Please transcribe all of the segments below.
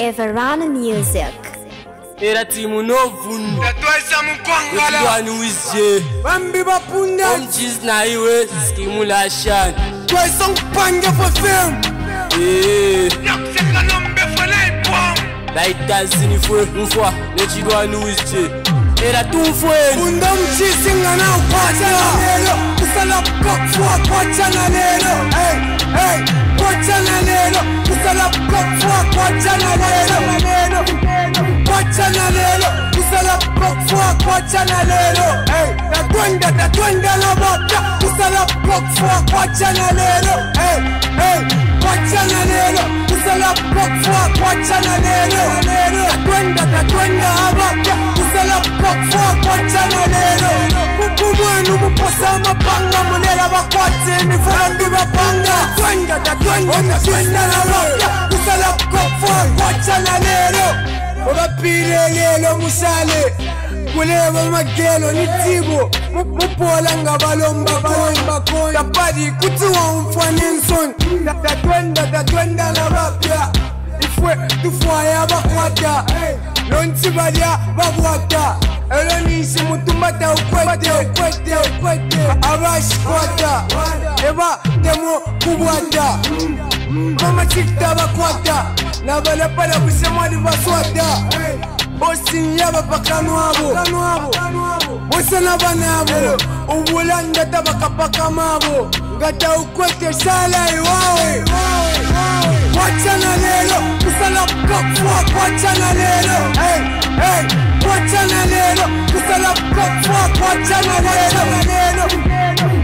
Everana Music. era timu novunda yatwaisa mukwangala ekidwani wisje bambi bapunda omchisi naiwe skimula shani twaisa nkupanja fefem nakuseka eh. nombe feleipom laitazinifwe mfwa nekidwani wisje era tumfweni funda mchisi ngana ukwachana lelo kusala kokfua kwachana lelo Hey, hey, kwachana lelo kusala kokfua kwachana lelo kwachana lelo kusala kokfua kwachana lelo Hey, tatwenda tatwenda lobota kusala kokfua kwachana lelo Hey, hey, kwachana lelo kusala kokfua kwachana lelo tatwenda tatwenda abota kusala kokfua kwachana lelo kumwenu muposa amapanga munela bakwati emifulambi bapanga twenda tatwenda tatwenda lobota kusala kokfua kwachana lelo. Obapile lelo musale kuleba magelo nitibo mupola nga balomba balomba konda padi kutiwa umfwane nsoni. Tatwenda tatwenda na bapya ifwe tufwaya bakwata lonsi balya bakwata elo nisi mutumata ukwete ukwete ukwete abashikwata eba temo kubwata bamasikita bakwata nabalapala busemwali baswata bosinyaba pakanwabo bosana banabo ubulanda tabakapakamabo ngata ukwete sala iwawe kwachana lelo kusala kokfua kwachana lelo Hey, hey, kwachana lelo kusala kokfua kwachana lelo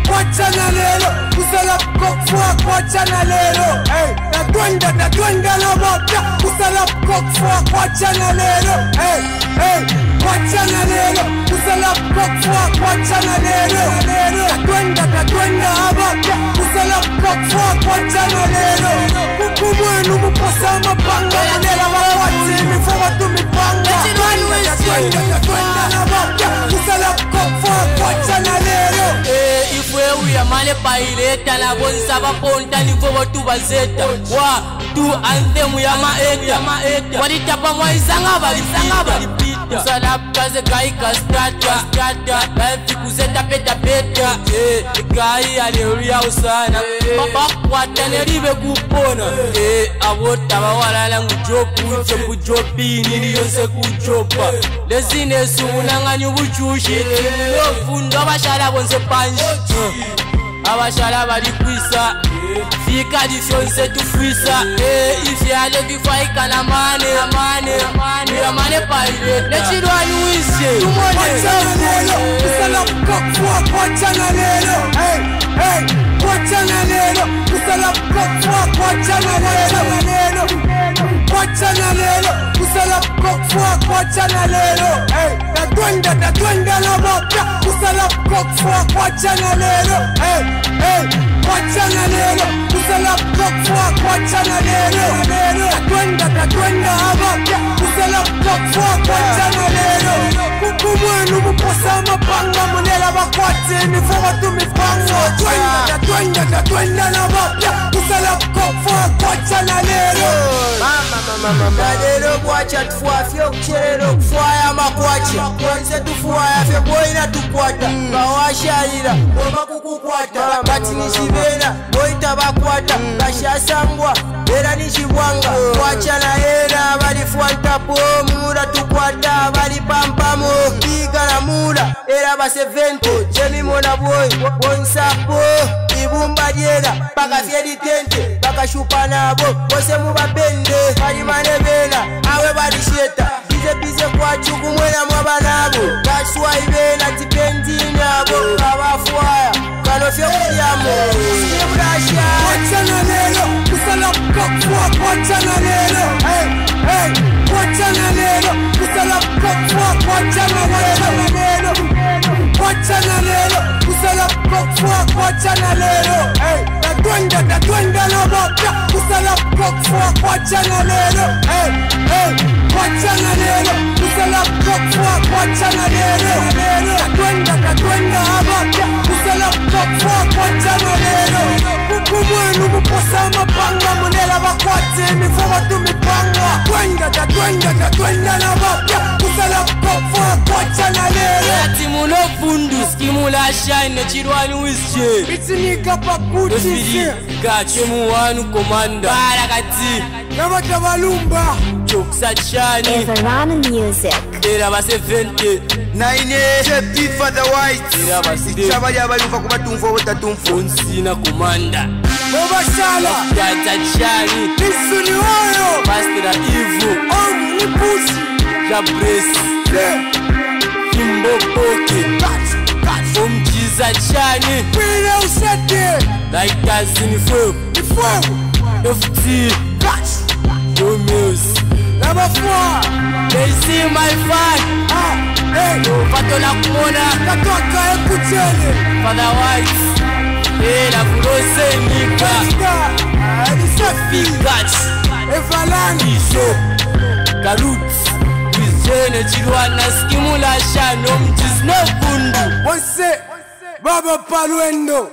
kwachana lelo kusala kokfua kwachana lelo Hey, tatwenda tatwenda lobota kusala kokfua kwachana lelo Hey, hey, kwachana lelo kusala kokfua kwachana lelo tatwenda tatwenda abota kusala kokfua kwachana lelo kumwenu muposa amapanga munela bakwati imifuba tumipanga Twenda, tatwenda tatwenda nabota kusala kokfua kwachana lelo eh, ifwe uyamale paileta nabonisa baponta nivo botu bazeta. Wa tu antemu ya maeta. walitapa mwaisanga balipita usalaphaze gayi kastrata strata bafikuzeta petapeta igayi aleluya usana babakwata nelibe kupona abota bawalala ngujopunje kujopini liyonse kujopa lezinesukunanganya ubujushi lofunda abashala bonse panji abashala balikwisa bali kwisa fika lifyonse tufwisa ifyale bifwaikana mane mane mane paile nechilwani wisye Kwachana lelo, kusala kokfua kwachana lelo Hey, hey, kwachana lelo, kusala kokfua kwachana lelo Kwachana lelo, kusala kokfua kwachana lelo Hey, tatwenda tatwenda lobota, kusala kokfua kwachana lelo Hey, hey, kwachana lelo, kusala kokfua kwachana lelo Tatwenda tatwenda abota, kusala kokfua kwachana lelo kumwenu muposa amapanga munela bakwati imifuba tumipanga twenda tatwenda tatwenda nabapya kusala okufaakwatisa naleero naleero bwakya tufwafye okukyerera okufuaya amakwakya nze tufuaya ffe bwolina tukwata. Bawashayira oba kukukwata. Kati nikibeera bwoyita bakwata bakyasangwa era nikibwanga kwakya naye nabalifwantapo mura tukwata. Abali pampamu kigalamura era basevento jemimona bwoyi bonsapo ibumba lyera bakafye litente bakashupa nabo bose mubabende balimane bena awe balisheta. Bize bize kwacukumwena mwabanabo gaswai bena tipendi nabo. Kabafwaya kanofye kulyamo simulasha kokfua kwachana lero Hey, tatwenda tatwenda nabota kusala kokfua kwachana lero Hey, hey, kwachana lero. Kusala kokfua kwachana lero tatwenda tatwenda abota kusala kokfua kwachana lero. Kumwenu muposa amapanga munela bakwate imifuba tumipanga twenda tatwenda tatwenda na bapya kusala kofwa kwacha na lelo ati muno skimula shine chirwani wisje itsinika pakutise osirika chemuwanu komanda bara kati nabata balumba choksa chani Everana Music. era ba 70 naine sepi father white era ba 60 ichaba lyabaluva ku batumfu obutatumfu onsina komanda bobashala tata chani oyo pastera ivo omu Jabris Kimbo Poki Umjiza chani. Pira usete Daikazi ni fogo Ni fogo FT Yo Muse. Number 4 They see my fan ah, hey. Pato na eh, kumona Natoka ekutele Father White. Hey, la furose nika. Ele Alisafi Gats Evalan show Galut izene chilwana skimula shano bose baba palwendo